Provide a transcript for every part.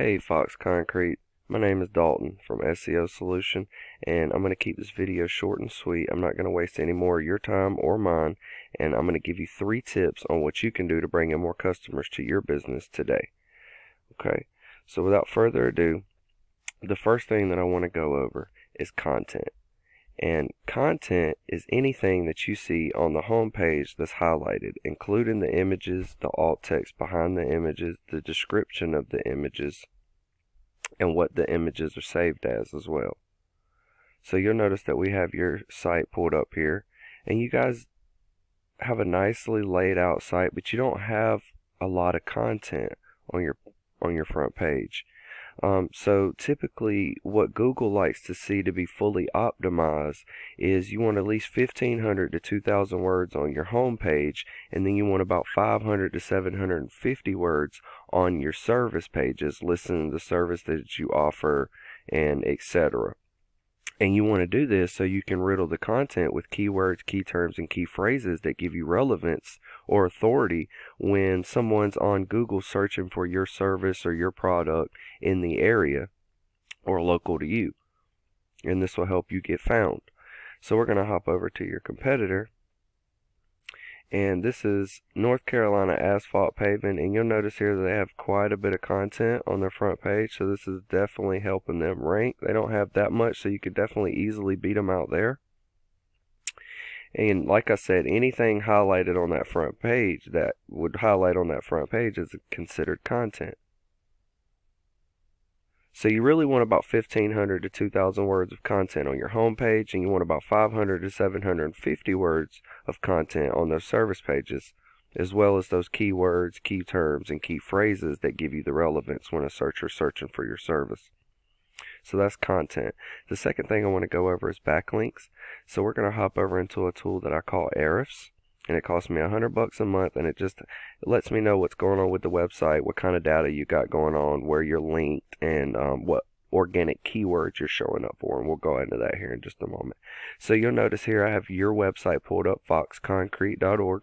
Hey Fox Concrete, my name is Dalton from SEO Solution and I'm going to keep this video short and sweet. I'm not going to waste any more of your time or mine and I'm going to give you three tips on what you can do to bring in more customers to your business today. Okay, so without further ado, the first thing that I want to go over is content. And content is anything that you see on the home page that's highlighted, including the images, the alt text behind the images, the description of the images, and what the images are saved as as well. So you'll notice that we have your site pulled up here, and you guys have a nicely laid out site, but you don't have a lot of content on your on your front page. Um, so typically what Google likes to see to be fully optimized is you want at least 1500 to 2000 words on your home page and then you want about 500 to 750 words on your service pages listing the service that you offer and etc. And you want to do this so you can riddle the content with keywords, key terms, and key phrases that give you relevance or authority when someone's on Google searching for your service or your product in the area or local to you. And this will help you get found. So we're going to hop over to your competitor and this is North Carolina Asphalt Paving and you'll notice here that they have quite a bit of content on their front page so this is definitely helping them rank. They don't have that much so you could definitely easily beat them out there. And like I said anything highlighted on that front page that would highlight on that front page is considered content so you really want about 1500 to 2000 words of content on your home page and you want about 500 to 750 words of content on those service pages as well as those keywords, key terms, and key phrases that give you the relevance when a searcher's searching for your service. So that's content. The second thing I want to go over is backlinks. So we're going to hop over into a tool that I call Ahrefs and it costs me a hundred bucks a month and it just it lets me know what's going on with the website what kind of data you got going on where you're linked and um, what organic keywords you're showing up for and we'll go into that here in just a moment. So you'll notice here I have your website pulled up foxconcrete.org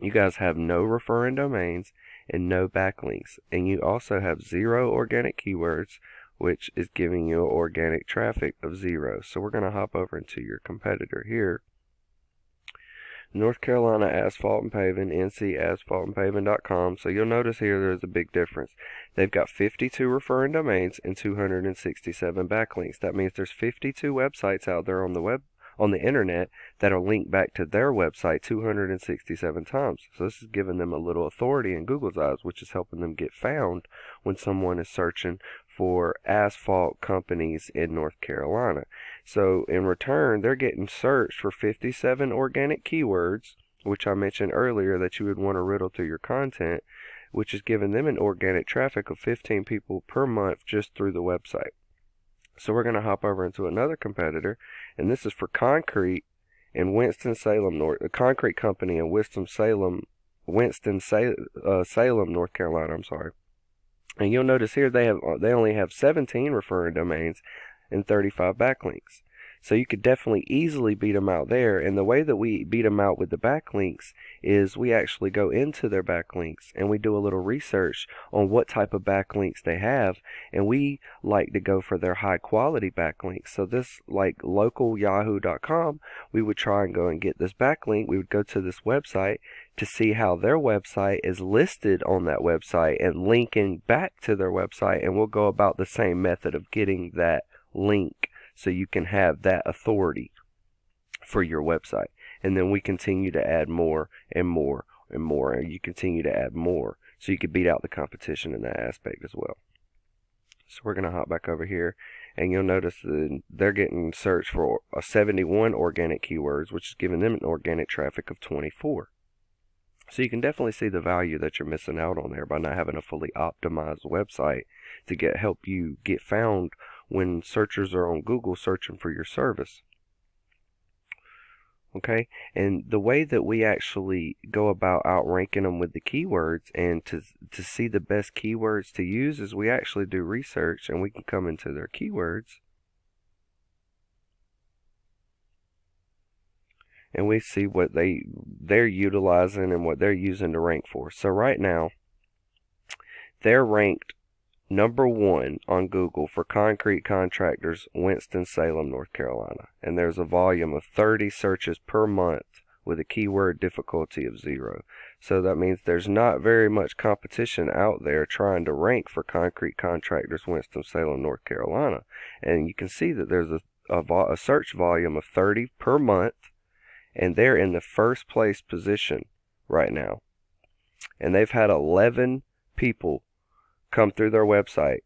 you guys have no referring domains and no backlinks and you also have zero organic keywords which is giving you organic traffic of zero. So we're going to hop over into your competitor here North Carolina Asphalt and Paving, ncasphaltandpaving.com. So you'll notice here there's a big difference. They've got 52 referring domains and 267 backlinks. That means there's 52 websites out there on the web on the internet that are linked back to their website 267 times. So this is giving them a little authority in Google's eyes, which is helping them get found when someone is searching for asphalt companies in North Carolina. So in return, they're getting searched for 57 organic keywords, which I mentioned earlier that you would want to riddle through your content, which is giving them an organic traffic of 15 people per month just through the website. So we're going to hop over into another competitor, and this is for concrete in Winston-Salem, North, a concrete company in Winston-Salem, Winston-Salem, uh, North Carolina. I'm sorry. And you'll notice here they have they only have 17 referring domains and 35 backlinks. So you could definitely easily beat them out there. And the way that we beat them out with the backlinks is we actually go into their backlinks and we do a little research on what type of backlinks they have. And we like to go for their high quality backlinks. So this like localyahoo.com, we would try and go and get this backlink. We would go to this website to see how their website is listed on that website and linking back to their website. And we'll go about the same method of getting that link so you can have that authority for your website. And then we continue to add more and more and more, and you continue to add more so you can beat out the competition in that aspect as well. So we're going to hop back over here and you'll notice that they're getting searched for 71 organic keywords, which is giving them an organic traffic of 24. So you can definitely see the value that you're missing out on there by not having a fully optimized website to get help you get found when searchers are on Google searching for your service. Okay, and the way that we actually go about outranking them with the keywords and to, to see the best keywords to use is we actually do research and we can come into their keywords and we see what they they're utilizing and what they're using to rank for. So right now, they're ranked number one on Google for concrete contractors, Winston-Salem, North Carolina. And there's a volume of 30 searches per month with a keyword difficulty of zero. So that means there's not very much competition out there trying to rank for concrete contractors, Winston-Salem, North Carolina. And you can see that there's a, a, a search volume of 30 per month, and they're in the first place position right now. And they've had 11 people come through their website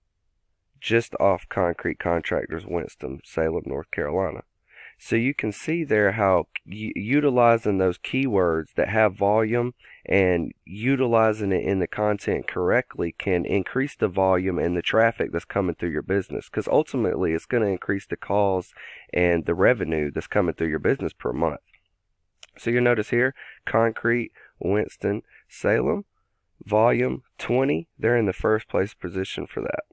just off Concrete Contractors Winston, Salem, North Carolina. So you can see there how utilizing those keywords that have volume and utilizing it in the content correctly can increase the volume and the traffic that's coming through your business because ultimately it's going to increase the calls and the revenue that's coming through your business per month. So you'll notice here, Concrete, Winston, Salem, volume 20, they're in the first place position for that.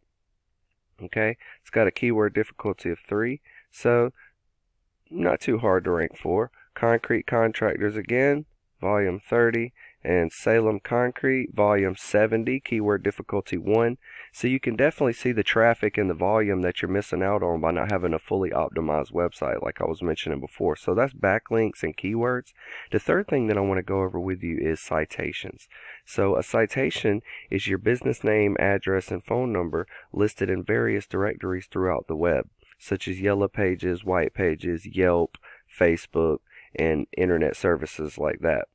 Okay, it's got a keyword difficulty of 3, so not too hard to rank for. Concrete Contractors again, volume 30, and Salem Concrete, volume 70, keyword difficulty 1. So you can definitely see the traffic and the volume that you're missing out on by not having a fully optimized website like I was mentioning before. So that's backlinks and keywords. The third thing that I want to go over with you is citations. So a citation is your business name, address, and phone number listed in various directories throughout the web, such as Yellow Pages, White Pages, Yelp, Facebook, and internet services like that.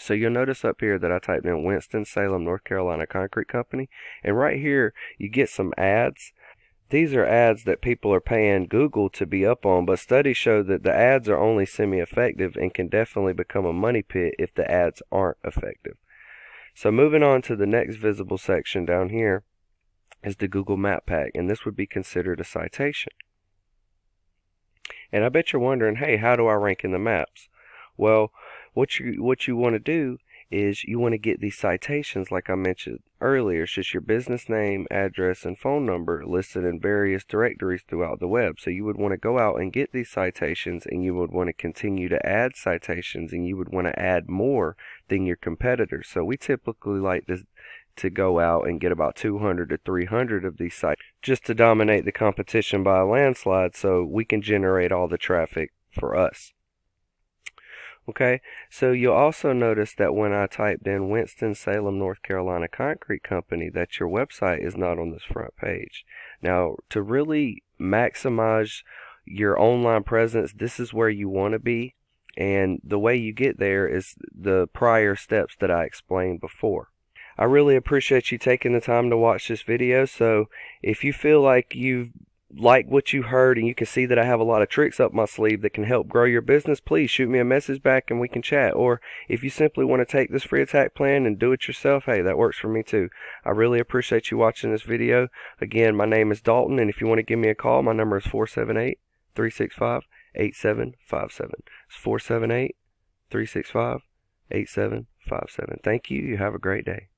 So you'll notice up here that I typed in Winston-Salem, North Carolina Concrete Company. And right here, you get some ads. These are ads that people are paying Google to be up on, but studies show that the ads are only semi-effective and can definitely become a money pit if the ads aren't effective. So moving on to the next visible section down here is the Google Map Pack, and this would be considered a citation. And I bet you're wondering, hey, how do I rank in the maps? Well, what you what you want to do is you want to get these citations like I mentioned earlier. It's just your business name, address, and phone number listed in various directories throughout the web. So you would want to go out and get these citations and you would want to continue to add citations and you would want to add more than your competitors. So we typically like to, to go out and get about 200 to 300 of these sites just to dominate the competition by a landslide so we can generate all the traffic for us. Okay, so you'll also notice that when I typed in Winston-Salem, North Carolina Concrete Company, that your website is not on this front page. Now, to really maximize your online presence, this is where you want to be. And the way you get there is the prior steps that I explained before. I really appreciate you taking the time to watch this video. So if you feel like you've like what you heard and you can see that I have a lot of tricks up my sleeve that can help grow your business, please shoot me a message back and we can chat. Or if you simply want to take this free attack plan and do it yourself, hey, that works for me too. I really appreciate you watching this video. Again, my name is Dalton, and if you want to give me a call, my number is 478 365 8757. It's 478 365 8757. Thank you. You have a great day.